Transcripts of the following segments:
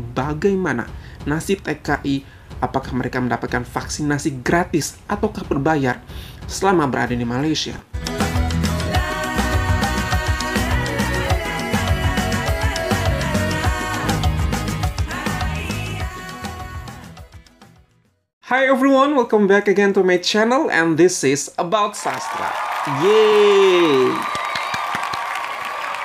bagaimana nasib TKI, apakah mereka mendapatkan vaksinasi gratis ataukah berbayar selama berada di Malaysia. Hi everyone, welcome back again to my channel and this is About Sastra. Yay!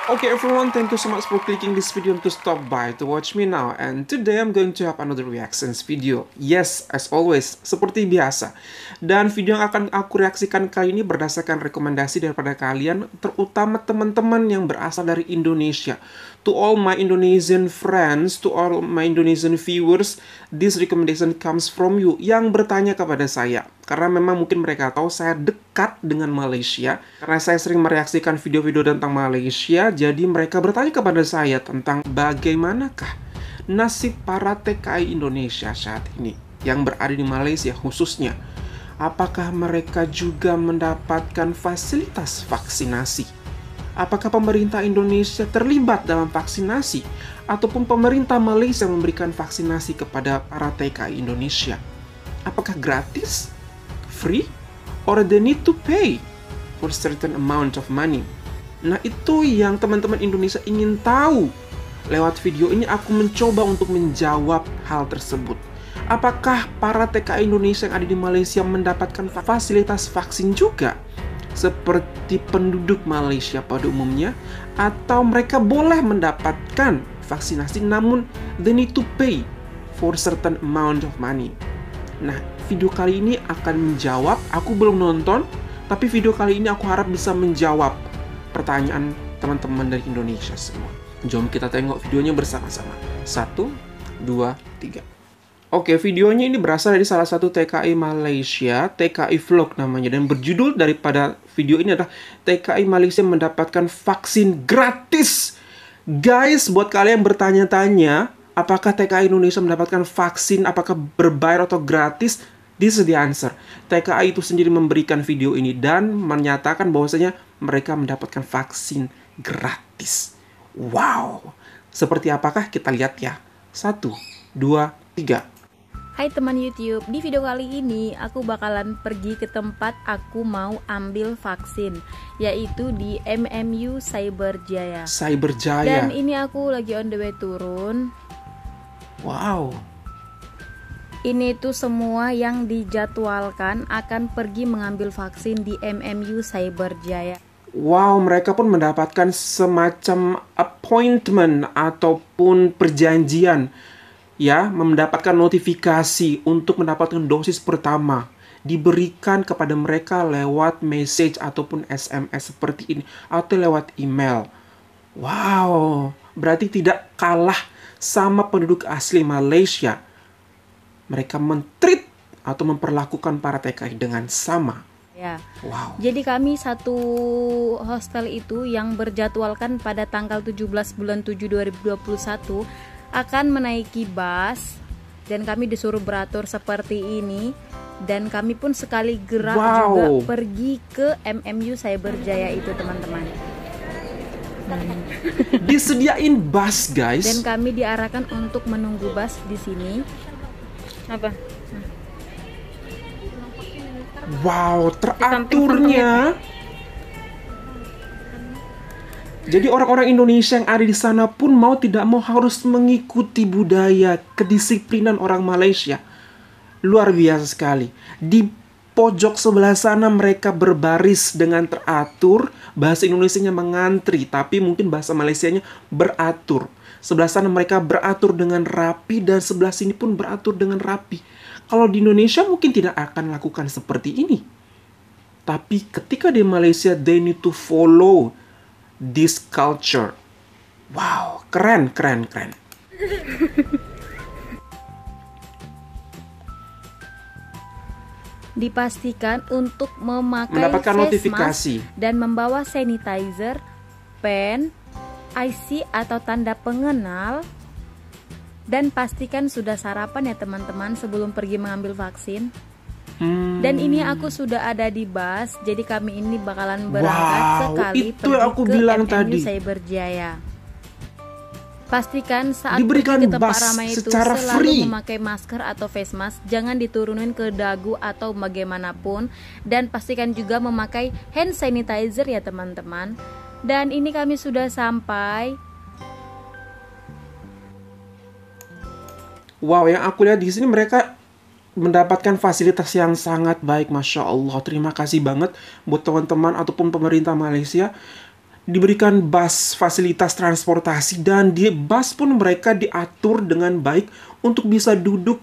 Okay everyone, thank you so much for clicking this video to stop by to watch me now and today I'm going to have another reactions video. Yes, as always, seperti biasa. Dan video yang akan aku reaksikan kali ini berdasarkan rekomendasi daripada kalian, terutama teman-teman yang berasal dari Indonesia. To all my Indonesian friends, to all my Indonesian viewers, this recommendation comes from you yang bertanya kepada saya. Karena memang mungkin mereka tahu saya dekat dengan Malaysia. Karena saya sering mereaksikan video-video tentang Malaysia, jadi mereka bertanya kepada saya tentang bagaimanakah nasib para TKI Indonesia saat ini yang berada di Malaysia khususnya. Apakah mereka juga mendapatkan fasilitas vaksinasi? apakah pemerintah Indonesia terlibat dalam vaksinasi ataupun pemerintah Malaysia memberikan vaksinasi kepada para TKI Indonesia. Apakah gratis, free, or they need to pay for certain amount of money? Nah, itu yang teman-teman Indonesia ingin tahu. Lewat video ini aku mencoba untuk menjawab hal tersebut. Apakah para TKI Indonesia yang ada di Malaysia mendapatkan fasilitas vaksin juga? seperti penduduk Malaysia pada umumnya atau mereka boleh mendapatkan vaksinasi namun they need to pay for certain amount of money. Nah, video kali ini akan menjawab, aku belum nonton, tapi video kali ini aku harap bisa menjawab pertanyaan teman-teman dari Indonesia semua. Jom kita tengok videonya bersama-sama. Satu, dua, tiga. Oke, videonya ini berasal dari salah satu TKI Malaysia, TKI Vlog namanya, dan berjudul daripada video ini adalah TKI Malaysia mendapatkan vaksin gratis. Guys, buat kalian bertanya-tanya, apakah TKI Indonesia mendapatkan vaksin, apakah berbayar atau gratis? This is the answer. TKI itu sendiri memberikan video ini dan menyatakan bahwasanya mereka mendapatkan vaksin gratis. Wow! Seperti apakah kita lihat ya? Satu, dua, tiga. Hai teman YouTube, di video kali ini aku bakalan pergi ke tempat aku mau ambil vaksin Yaitu di MMU Cyberjaya Cyberjaya Dan ini aku lagi on the way turun Wow Ini tuh semua yang dijadwalkan akan pergi mengambil vaksin di MMU Cyberjaya Wow, mereka pun mendapatkan semacam appointment ataupun perjanjian ya mendapatkan notifikasi untuk mendapatkan dosis pertama diberikan kepada mereka lewat message ataupun SMS seperti ini atau lewat email. Wow, berarti tidak kalah sama penduduk asli Malaysia. Mereka mentreat atau memperlakukan para TKI dengan sama. Ya. Wow. Jadi kami satu hostel itu yang berjadwalkan pada tanggal 17 bulan 7 2021 akan menaiki bus dan kami disuruh beratur seperti ini dan kami pun sekali gerak wow. juga pergi ke MMU Cyberjaya itu teman-teman. Hmm. Disediain bus guys. Dan kami diarahkan untuk menunggu bus di sini. Apa? Wow, teraturnya. Jadi orang-orang Indonesia yang ada di sana pun mau tidak mau harus mengikuti budaya kedisiplinan orang Malaysia. Luar biasa sekali. Di pojok sebelah sana mereka berbaris dengan teratur, bahasa Indonesianya mengantri, tapi mungkin bahasa Malaysianya beratur. Sebelah sana mereka beratur dengan rapi dan sebelah sini pun beratur dengan rapi. Kalau di Indonesia mungkin tidak akan lakukan seperti ini. Tapi ketika di Malaysia they need to follow this culture. Wow, keren, keren, keren. Dipastikan untuk memakai mendapatkan notifikasi dan membawa sanitizer, pen, IC atau tanda pengenal dan pastikan sudah sarapan ya teman-teman sebelum pergi mengambil vaksin. Hmm. Dan ini aku sudah ada di bus, jadi kami ini bakalan berangkat wow, sekali itu pergi aku ke bilang MMU tadi. Cyberjaya. Pastikan saat Diberikan pergi ke tempat ramai itu selalu free. memakai masker atau face mask, jangan diturunin ke dagu atau bagaimanapun dan pastikan juga memakai hand sanitizer ya teman-teman. Dan ini kami sudah sampai. Wow, yang aku lihat di sini mereka mendapatkan fasilitas yang sangat baik, masya Allah. Terima kasih banget buat teman-teman ataupun pemerintah Malaysia diberikan bus fasilitas transportasi dan di bus pun mereka diatur dengan baik untuk bisa duduk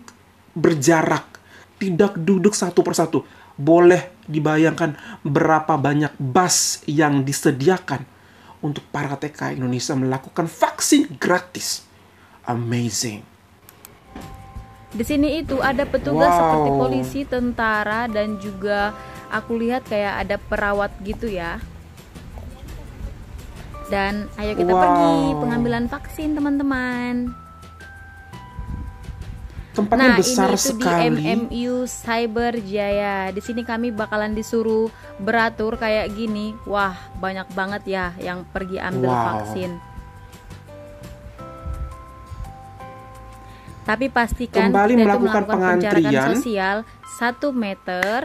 berjarak, tidak duduk satu persatu. Boleh dibayangkan berapa banyak bus yang disediakan untuk para TK Indonesia melakukan vaksin gratis. Amazing. Di sini itu ada petugas Wow. seperti polisi, tentara dan juga aku lihat kayak ada perawat gitu ya. Dan ayo kita Wow. pergi pengambilan vaksin teman-teman. Tempatnya Nah, besar ini itu sekali. di MMU Cyber Jaya. Di sini kami bakalan disuruh beratur kayak gini. Wah, banyak banget ya yang pergi ambil Wow. vaksin. Tapi pastikan Kembali kita itu melakukan melakukan penjarakan pengantrian. sosial 1 meter.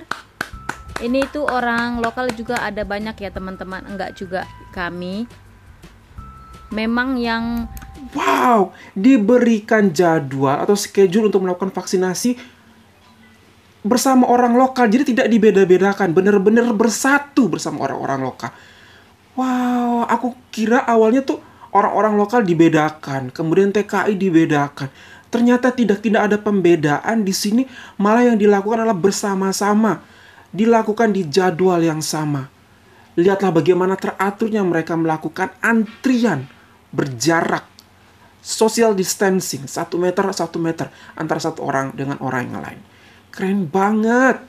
Ini tuh orang lokal juga ada banyak ya teman-teman, enggak juga kami. Memang yang Wow, diberikan jadwal atau schedule untuk melakukan vaksinasi bersama orang lokal. Jadi tidak dibeda-bedakan, benar-benar bersatu bersama orang-orang lokal. Wow, aku kira awalnya tuh orang-orang lokal dibedakan, kemudian TKI dibedakan. Ternyata tidak tidak ada pembedaan di sini, malah yang dilakukan adalah bersama-sama. Dilakukan di jadwal yang sama. Lihatlah bagaimana teraturnya mereka melakukan antrian berjarak social distancing satu meter satu meter antara satu orang dengan orang yang lain. Keren banget.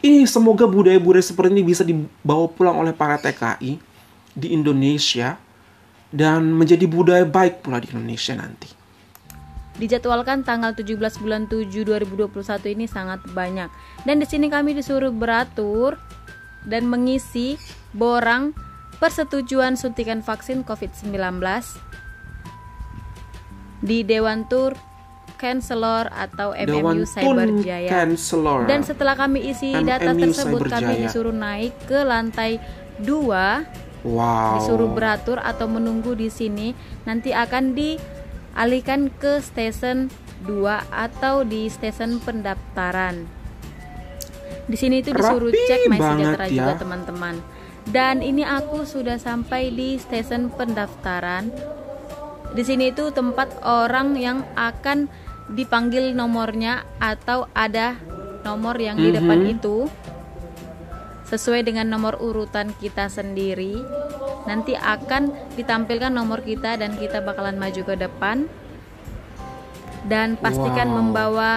Ini semoga budaya-budaya seperti ini bisa dibawa pulang oleh para TKI di Indonesia dan menjadi budaya baik pula di Indonesia nanti. Dijadwalkan tanggal 17 bulan 7 2021 ini sangat banyak. Dan di sini kami disuruh beratur dan mengisi borang persetujuan suntikan vaksin COVID-19 di Dewan Tur Counselor atau MMU Cyberjaya. Dan setelah kami isi data MMU tersebut kami disuruh naik ke lantai 2 wow disuruh beratur atau menunggu di sini nanti akan dialihkan ke stesen 2 atau di stesen pendaftaran. Di sini itu disuruh Rapi cek My banget Sejahtera ya. juga teman-teman. Dan ini aku sudah sampai di stesen pendaftaran. Di sini itu tempat orang yang akan dipanggil nomornya atau ada nomor yang di depan Mhm. itu sesuai dengan nomor urutan kita sendiri. Nanti akan ditampilkan nomor kita dan kita bakalan maju ke depan. Dan pastikan Wow. membawa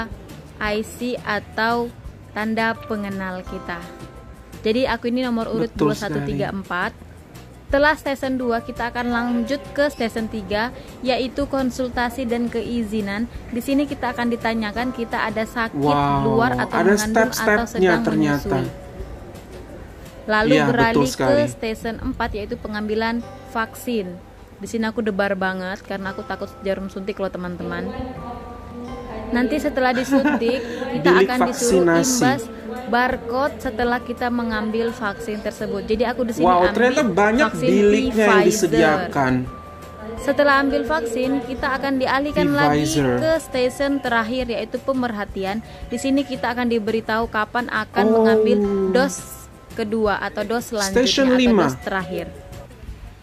IC atau tanda pengenal kita. Jadi aku ini nomor urut Betul 2134. Setelah stesen 2 kita akan lanjut ke stesen 3 yaitu konsultasi dan keizinan. Di sini kita akan ditanyakan kita ada sakit Wow, luar atau ada mengandung atau step-stepnya sedang ternyata. menyusui. Lalu Iya, beralih ke stesen 4 yaitu pengambilan vaksin. Di sini aku debar banget karena aku takut jarum suntik loh teman-teman. Nanti setelah disuntik kita akan disuruh vaksinasi. imbas barcode setelah kita mengambil vaksin tersebut. Jadi aku di sini wow ambil ternyata banyak vaksin biliknya yang disediakan Setelah ambil vaksin, kita akan dialihkan lagi ke stesen terakhir yaitu pemerhatian. Di sini kita akan diberitahu kapan akan Oh. mengambil dos kedua atau dos selanjutnya Station atau dos terakhir.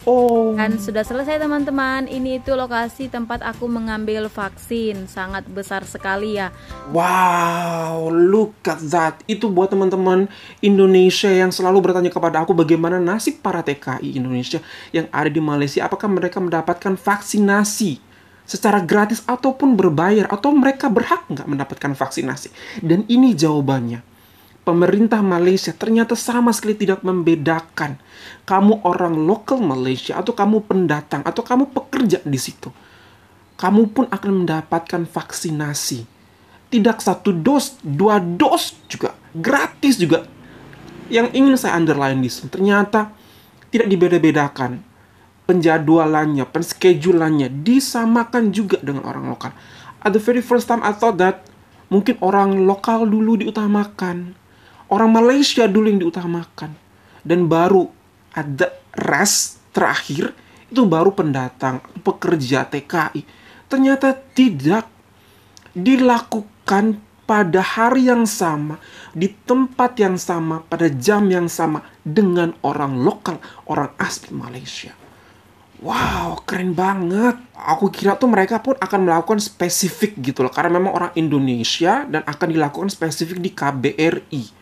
Oh Dan sudah selesai teman-teman. Ini itu lokasi tempat aku mengambil vaksin. Sangat besar sekali ya. Wow, look at that. Itu buat teman-teman Indonesia yang selalu bertanya kepada aku bagaimana nasib para TKI Indonesia yang ada di Malaysia. Apakah mereka mendapatkan vaksinasi secara gratis ataupun berbayar? Atau mereka berhak nggak mendapatkan vaksinasi? Dan ini jawabannya. Pemerintah Malaysia ternyata sama sekali tidak membedakan kamu orang lokal Malaysia atau kamu pendatang atau kamu pekerja di situ kamu pun akan mendapatkan vaksinasi. Tidak satu dos, dua dos juga, gratis juga. Yang ingin saya underline di sini, ternyata tidak dibeda-bedakan penjadwalannya, penschedulannya disamakan juga dengan orang lokal. At the very first time I thought that mungkin orang lokal dulu diutamakan, orang Malaysia dulu yang diutamakan, dan baru ada rest terakhir itu baru pendatang, pekerja TKI. Ternyata tidak dilakukan pada hari yang sama, di tempat yang sama, pada jam yang sama dengan orang lokal, orang asli Malaysia. Wow, keren banget. Aku kira tuh mereka pun akan melakukan spesifik gitu loh. Karena memang orang Indonesia dan akan dilakukan spesifik di KBRI.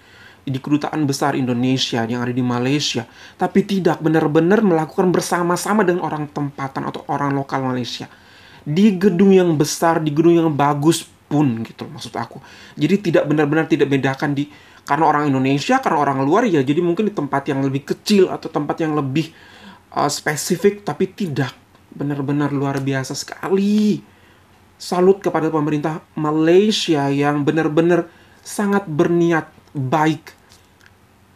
Di Kedutaan Besar Indonesia yang ada di Malaysia. Tapi tidak benar-benar melakukan bersama-sama dengan orang tempatan atau orang lokal Malaysia. Di gedung yang besar, di gedung yang bagus pun gitu loh, maksud aku. Jadi tidak benar-benar tidak bedakan di karena orang Indonesia, karena orang luar ya jadi mungkin di tempat yang lebih kecil atau tempat yang lebih uh, spesifik tapi tidak benar-benar luar biasa sekali. Salut kepada pemerintah Malaysia yang benar-benar sangat berniat baik.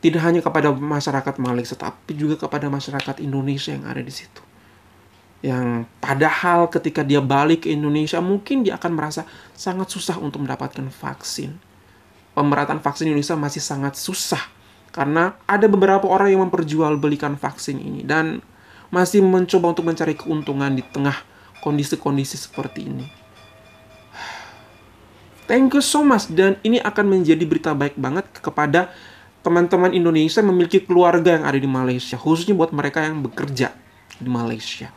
Tidak hanya kepada masyarakat Malaysia, tapi juga kepada masyarakat Indonesia yang ada di situ. Yang padahal ketika dia balik ke Indonesia, mungkin dia akan merasa sangat susah untuk mendapatkan vaksin. Pemerataan vaksin Indonesia masih sangat susah karena ada beberapa orang yang memperjualbelikan vaksin ini dan masih mencoba untuk mencari keuntungan di tengah kondisi-kondisi seperti ini. Thank you so much dan ini akan menjadi berita baik banget kepada teman-teman Indonesia memiliki keluarga yang ada di Malaysia, khususnya buat mereka yang bekerja di Malaysia.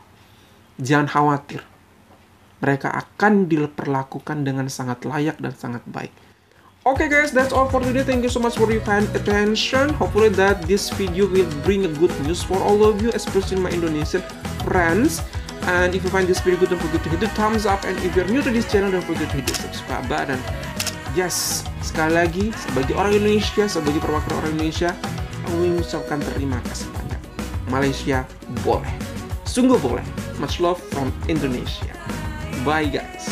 Jangan khawatir. Mereka akan diperlakukan dengan sangat layak dan sangat baik. Okay guys, that's all for today. Thank you so much for your kind attention. Hopefully that this video will bring a good news for all of you, especially my Indonesian friends. And if you find this video good, don't forget to hit the thumbs up. And if you're new to this channel, don't forget to hit the subscribe button. Yes, sekali lagi, sebagai orang Indonesia, sebagai perwakilan orang Indonesia, kami mengucapkan terima kasih banyak. Malaysia boleh. Sungguh boleh. Much love from Indonesia. Bye guys.